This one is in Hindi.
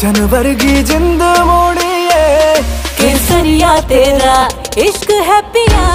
जनवर की जिंद मोड़िए। केसरिया तेरा इश्क है पिया।